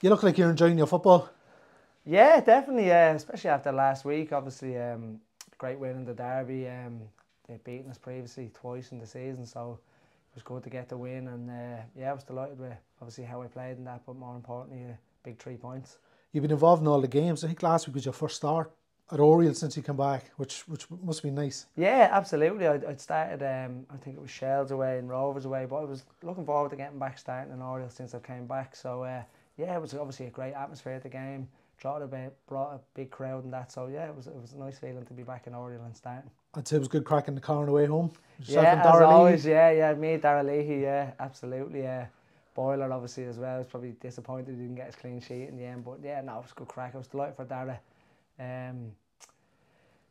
You look like you're enjoying your football. Yeah, definitely. Yeah, especially after last week. Obviously, um, great win in the derby. Um, they've beaten us previously twice in the season, so it was good to get the win. And uh, yeah, I was delighted with obviously how we played in that, but more importantly, a big three points. You've been involved in all the games. I think last week was your first start at Oriel since you came back, which which must be nice. Yeah, absolutely. I'd, I'd started, um, I think it was Shels away and Rovers away, but I was looking forward to getting back starting in Oriel since I came back. So uh, yeah, it was obviously a great atmosphere at the game. Brought a, brought a big crowd and that. So yeah, it was it was a nice feeling to be back in Oriel and starting. I'd say it was good cracking the car on the way home. Yourself yeah, as always. Yeah, yeah. Me, Darragh Leahy. Yeah, absolutely. Yeah. Boiler obviously as well. I was probably disappointed he didn't get his clean sheet in the end, but yeah, no, it was good crack. I was delighted for Darragh. Um,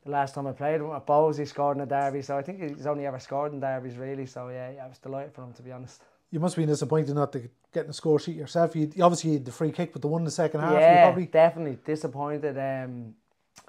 the last time I played with Bowes, he scored in a derby, so I think he's only ever scored in derbies really. So yeah, yeah I was delighted for him to be honest you must be disappointed not to get in the score sheet yourself. You obviously had the free kick, but the one in the second half. Yeah, probably... definitely disappointed. Um,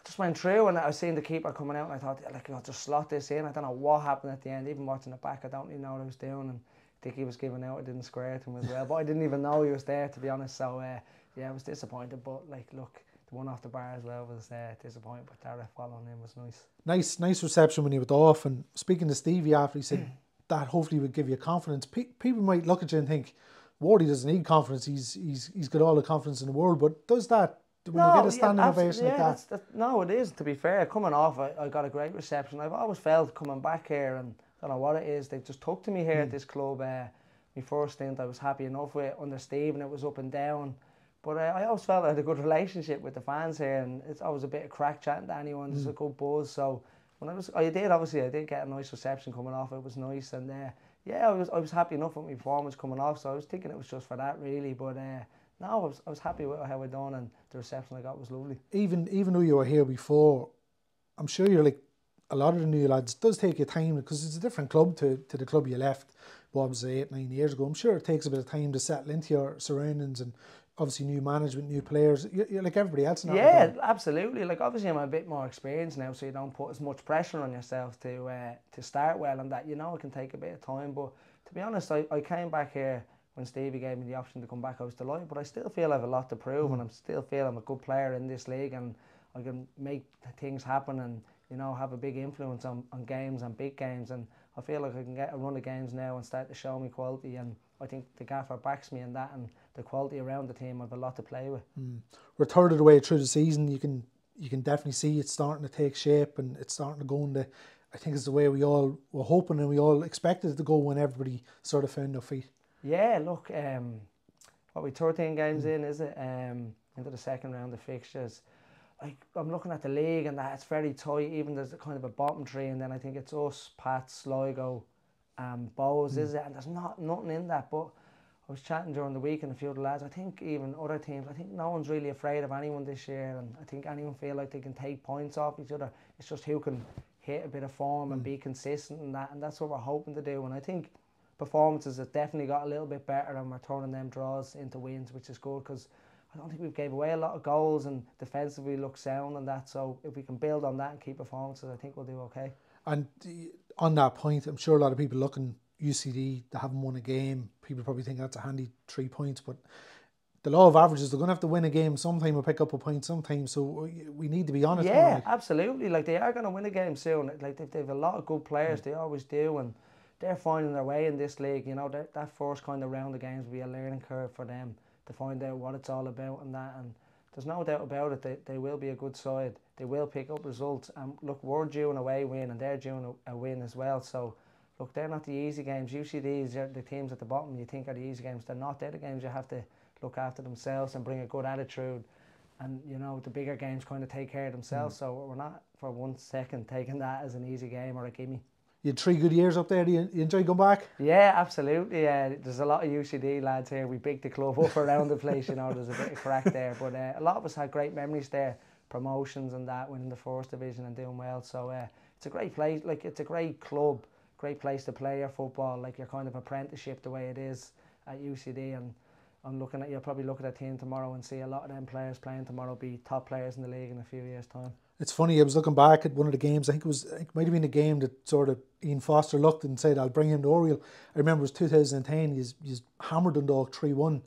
just went through and I was seeing the keeper coming out and I thought, like, I'll just slot this in. I don't know what happened at the end. Even watching it back, I don't even know what I was doing. And I think he was giving out. I didn't square it to him as well, but I didn't even know he was there to be honest. So uh, yeah, I was disappointed. But like, look, the one off the bar as well was uh, disappointing. But that following him was nice. Nice, nice reception when he was off. And speaking to Stevie after, he said that hopefully would give you confidence. Pe- people might look at you and think, Wardy doesn't need confidence. He's he's he's got all the confidence in the world. But does that when no, you get a standing yeah, ovation yeah, like that? That's, no, it is. To be fair, coming off, I, I got a great reception. I've always felt coming back here, and I don't know what it is. They've just took to me here mm. at this club. Uh, my first stint, I was happy enough with under Steve, and it was up and down. But uh, I always felt I had a good relationship with the fans here, and it's always a bit of crack chatting to anyone. There's mm. a good buzz, so when I was, I did obviously, I did get a nice reception coming off. It was nice, and uh, yeah, I was I was happy enough with my performance coming off. So I was thinking it was just for that really, but uh, no, I was I was happy with how I done, and the reception I got was lovely. Even even though you were here before, I'm sure you're like a lot of the new lads. It does take you time because it's a different club to, to the club you left. What was eight nine years ago? I'm sure it takes a bit of time to settle into your surroundings and obviously new management, new players. You're, you're like everybody else now. Yeah, absolutely. Like obviously I'm a bit more experienced now, so you don't put as much pressure on yourself to uh, to start well, and that you know it can take a bit of time. But to be honest, I, I came back here when Stevie gave me the option to come back. I was delighted, but I still feel I have a lot to prove, mm. and I'm still feel I'm a good player in this league, and I can make things happen, and you know have a big influence on, on games and big games, and I feel like I can get a run of games now and start to show me quality and I think the gaffer backs me in that and the quality around the team. I've a lot to play with. Mm. We're third of the way through the season. You can you can definitely see it's starting to take shape and it's starting to go in the. I think it's the way we all were hoping and we all expected it to go when everybody sort of found their feet. Yeah, look, um, what we 13 games mm. in is it um, into the second round of fixtures. Like I'm looking at the league and that it's very tight. Even there's a kind of a bottom three, and then I think it's us, Pat, Sligo, um, mm. is it? And there's not nothing in that. But I was chatting during the week and a few of the lads. I think even other teams. I think no one's really afraid of anyone this year, and I think anyone feel like they can take points off each other. It's just who can hit a bit of form mm. and be consistent and that, and that's what we're hoping to do. And I think performances have definitely got a little bit better, and we're turning them draws into wins, which is good because. I don't think we've gave away a lot of goals and defensively look sound and that. So if we can build on that and keep performances, I think we'll do okay. And on that point, I'm sure a lot of people looking UCD, they haven't won a game. People probably think that's a handy three points, but the law of averages, they're going to have to win a game sometime or pick up a point sometime. So we need to be honest. Yeah, like. absolutely. Like they are going to win a game soon. Like they, they have a lot of good players. Mm. They always do, and they're finding their way in this league. You know, that that first kind of round of games will be a learning curve for them to find out what it's all about and that. And there's no doubt about it. They, they will be a good side. They will pick up results. And look, we're due an away win, and they're due a, a win as well. So, look, they're not the easy games. UCDs, are the teams at the bottom you think are the easy games. They're not. They're the games you have to look after themselves and bring a good attitude. And, you know, the bigger games kind of take care of themselves. Mm. So, we're not for one second taking that as an easy game or a gimme you had three good years up there. Do you, you enjoy going back? Yeah, absolutely. Yeah, there's a lot of UCD lads here. We big the club up around the place. You know, there's a bit of crack there, but uh, a lot of us had great memories there. Promotions and that, winning the first division and doing well. So uh, it's a great place. Like it's a great club, great place to play your football. Like your kind of apprenticeship, the way it is at UCD. And I'm looking at you'll probably look at a team tomorrow and see a lot of them players playing tomorrow be top players in the league in a few years' time. It's funny. I was looking back at one of the games. I think it was. it might have been a game that sort of Ian Foster looked and said, "I'll bring him to Oriel." I remember it was 2010. He's he's hammered Dundalk three one.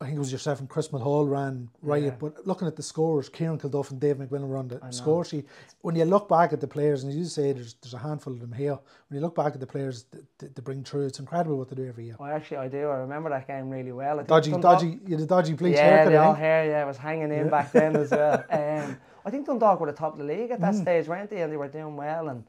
I think it was yourself and Chris Mulhall ran riot. Yeah. But looking at the scores, Ciarán Kilduff and Dave McMillan were on the score sheet. When you look back at the players, and you say there's there's a handful of them here. When you look back at the players that, that bring through, it's incredible what they do every year. Well, actually, I do. I remember that game really well. I Dodgy, dodgy, you had a dodgy bleach Yeah, haircut. the all think. hair, yeah, was hanging in back then as well. Um, I think Dundalk were the top of the league at that Mm. stage, weren't they? And they were doing well. And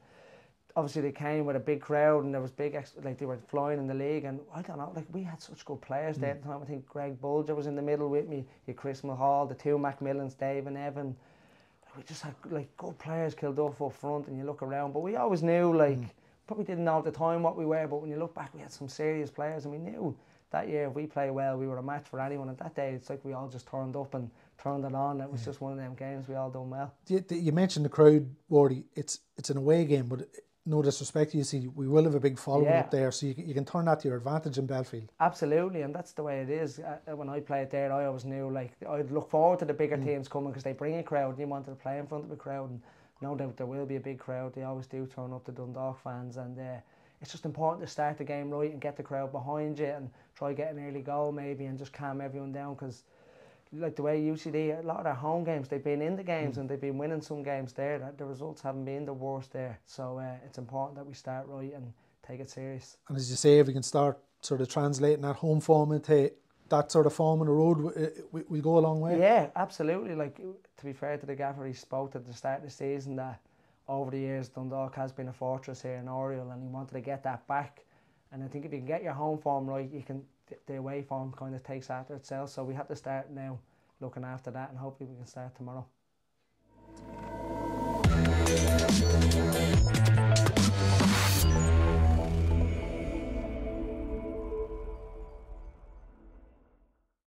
obviously, they came with a big crowd, and there was big, ex- like they were flying in the league. And I don't know, like we had such good players there Mm. at the time. I think Greg Bolger was in the middle with me. You Chris Mulhall, the two McMillans, Dave and Evan. We just had like good players Kilduff up front, and you look around. But we always knew, like, Mm. probably didn't know at the time what we were. But when you look back, we had some serious players, and we knew that year if we play well, we were a match for anyone. At that day, it's like we all just turned up and turned it on. It was just one of them games we all done well. You, you mentioned the crowd, Wardy. It's it's an away game, but no disrespect, you see, we will have a big following Yeah. up there, so you can, you can turn that to your advantage in Belfield. Absolutely, and that's the way it is. Uh, uh, when I played there, I always knew like I'd look forward to the Mm. bigger teams coming because they bring a crowd. and You wanted to play in front of a crowd, and no doubt there will be a big crowd. They always do turn up the Dundalk fans, and uh, it's just important to start the game right and get the crowd behind you and try get an early goal maybe and just calm everyone down because. Like the way UCD, a lot of their home games, they've been in the games and they've been winning some games there. That the results haven't been the worst there, so uh, it's important that we start right and take it serious. And as you say, if we can start sort of translating that home form into that sort of form on the road, we, we, go a long way. Yeah, absolutely. Like to be fair to the gaffer, he spoke at the start of the season that over the years Dundalk has been a fortress here in Oriel, and he wanted to get that back. And I think if you can get your home form right, you can the away form kind of takes after itself. So we have to start now looking after that, and hopefully we can start tomorrow.